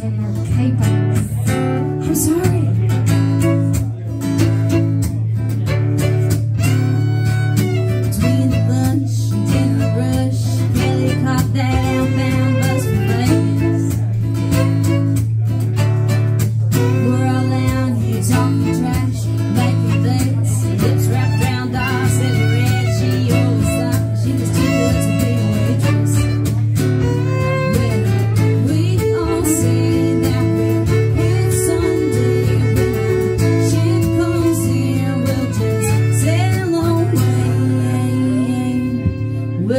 Amen.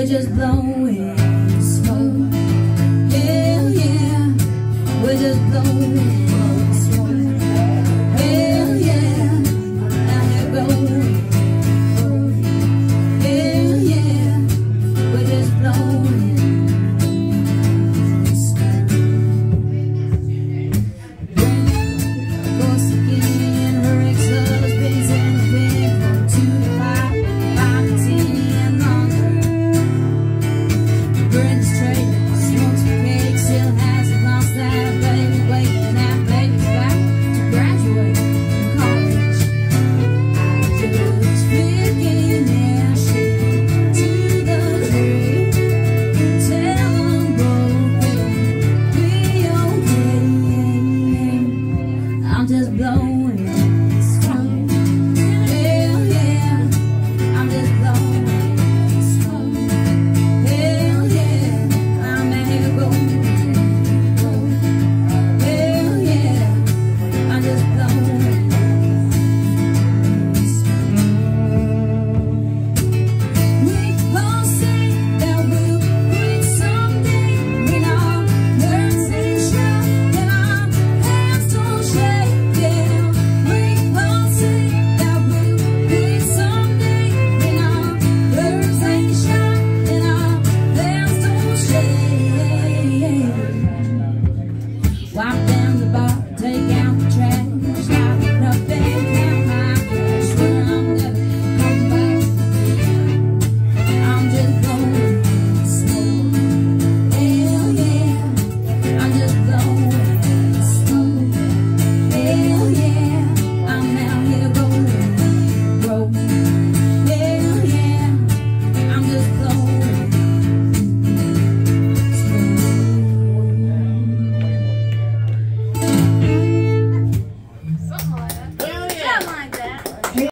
just blown blown